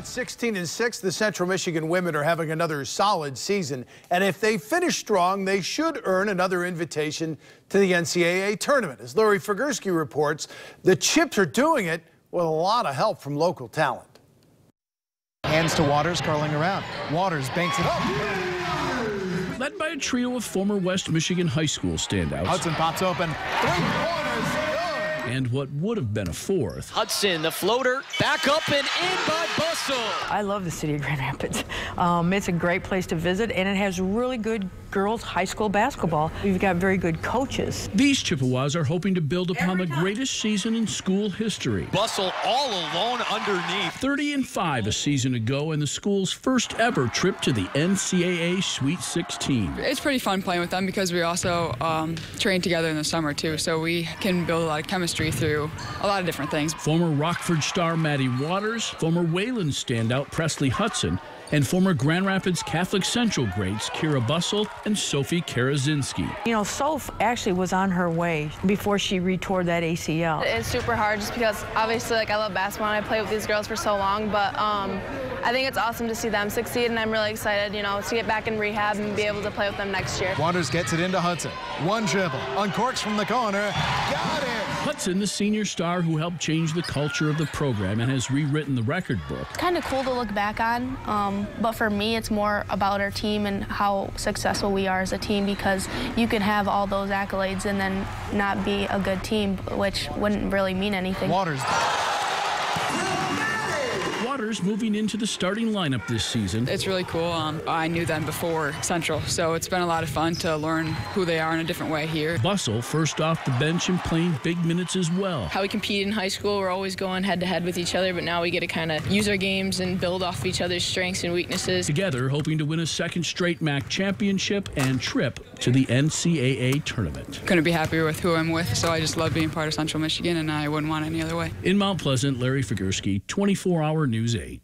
At 16 and 6, the Central Michigan women are having another solid season. And if they finish strong, they should earn another invitation to the NCAA tournament. As Larry Figurski reports, the Chips are doing it with a lot of help from local talent. Hands to Waters, curling around. Waters banks it up. Led by a trio of former West Michigan high school standouts. Hudson pops open. Three and what would have been a fourth. Hudson, the floater, back up and in by Bussell. I love the city of Grand Rapids. Um, it's a great place to visit, and it has really good girls high school basketball. We've got very good coaches. These Chippewas are hoping to build upon the greatest season in school history. Bussell all alone underneath. 30 and 5 a season ago and the school's first ever trip to the NCAA Sweet 16. It's pretty fun playing with them because we also um, train together in the summer too, so we can build a lot of chemistry through a lot of different things. Former Rockford star Maddie Waters, former Wayland standout Presley Hudson, and former Grand Rapids Catholic Central greats Kira Bussell and Sophie Karazinski. You know, Soph actually was on her way before she retore that ACL. It's super hard just because obviously like I love basketball and I played with these girls for so long, but um, I think it's awesome to see them succeed and I'm really excited, you know, to get back in rehab and be able to play with them next year. Waters gets it into Hudson. One dribble, uncorks from the corner, got it! Hudson, the senior star who helped change the culture of the program and has rewritten the record book. It's kind of cool to look back on, um, but for me, it's more about our team and how successful we are as a team because you can have all those accolades and then not be a good team, which wouldn't really mean anything. Waters Waters moving into the starting lineup this season. It's really cool. Um, I knew them before Central, so it's been a lot of fun to learn who they are in a different way here. Bussell, first off the bench and playing big minutes as well. How we compete in high school, we're always going head to head with each other, but now we get to kind of use our games and build off of each other's strengths and weaknesses. Together, hoping to win a second straight MAC championship and trip to the NCAA tournament. Couldn't be happier with who I'm with, so I just love being part of Central Michigan, and I wouldn't want it any other way. In Mount Pleasant, Larry Figurski, 24 Hour News 8.